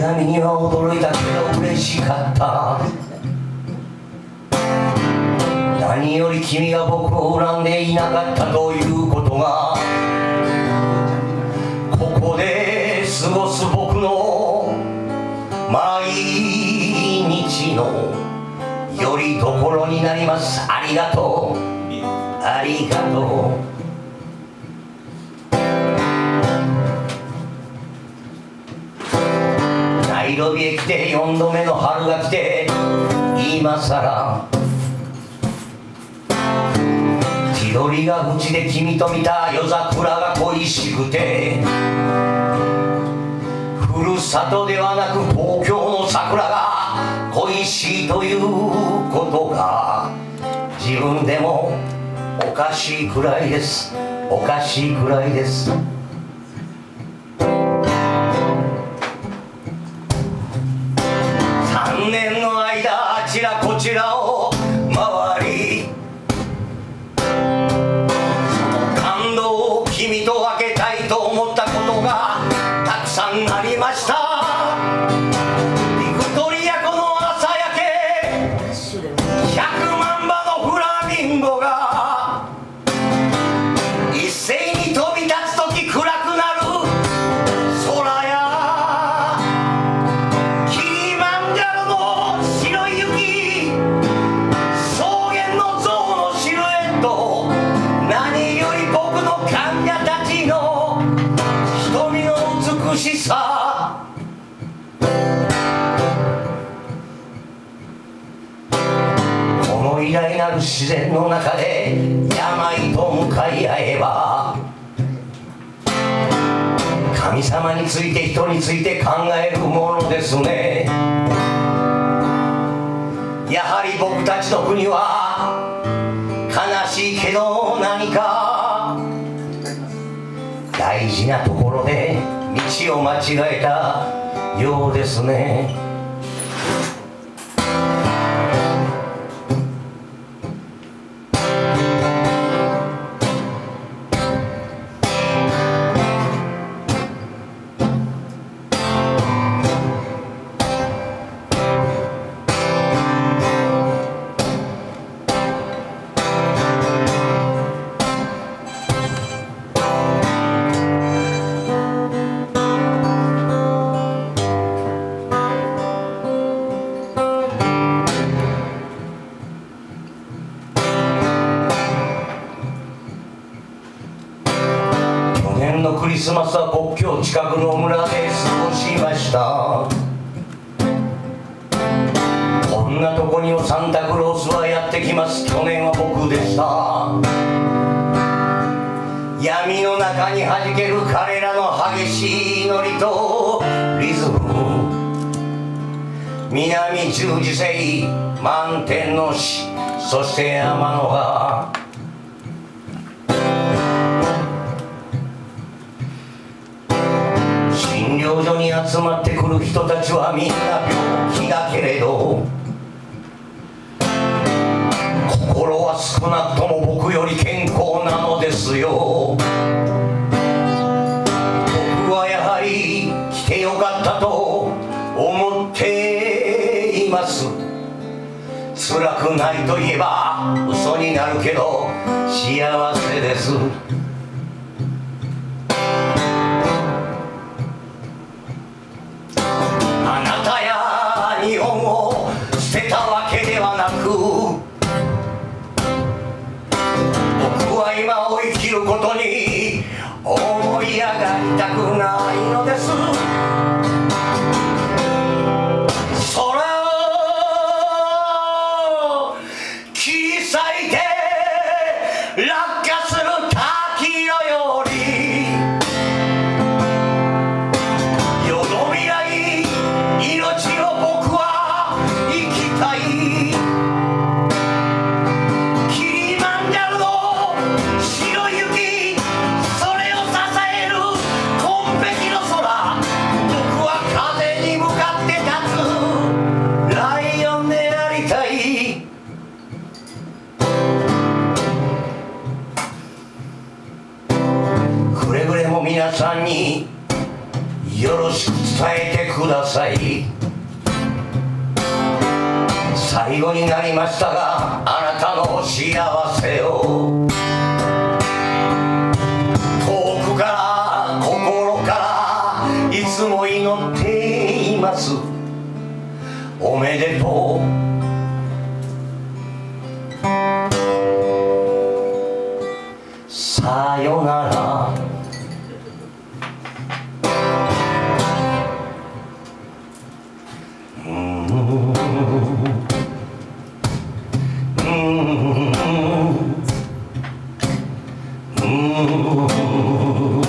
手紙には驚いたけど嬉しかった。何より君が僕を恨んでいなかったということがここで過ごす僕の毎日のよりどころになります。ありがとう。ありがとう。ナイロビへ来て4度目の春が来て今さら千鳥が淵で君と見た夜桜が恋しくてふるさとではなく東京の桜が恋しいということが自分でもおかしいくらいです。おかしいくらいです。ました。偉大なる自然の中で病と向かい合えば神様について人について考えるものですね。やはり僕たちの国は悲しいけど何か大事なところで道を間違えたようですね。のクリスマスは国境近くの村で過ごしました。こんなとこにもサンタクロースはやってきます。去年は僕でした。闇の中に弾ける彼らの激しい祈りとリズム南十字星満天の死そして天の川。診療所に集まってくる人たちはみんな病気だけれど心は少なくとも僕より健康なのですよ。僕はやはり来てよかったと思っています。辛くないと言えば嘘になるけど幸せです。捨てたわけではなく僕は今を生きることに思い上がりたくないのです。さんによろしく伝えてください。最後になりましたがあなたの幸せを。遠くから心からいつも祈っています。おめでとう。さよなら。い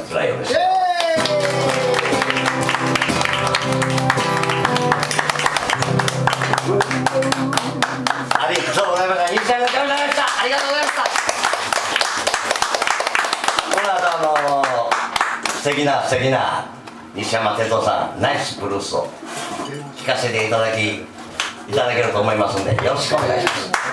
つライオンですありがとうございました。西山さんでした。ありがとうございました。この後あの素敵な素敵な西山哲夫さんナイスブルースを聴かせていただきいただけると思いますんでよろしくお願いします。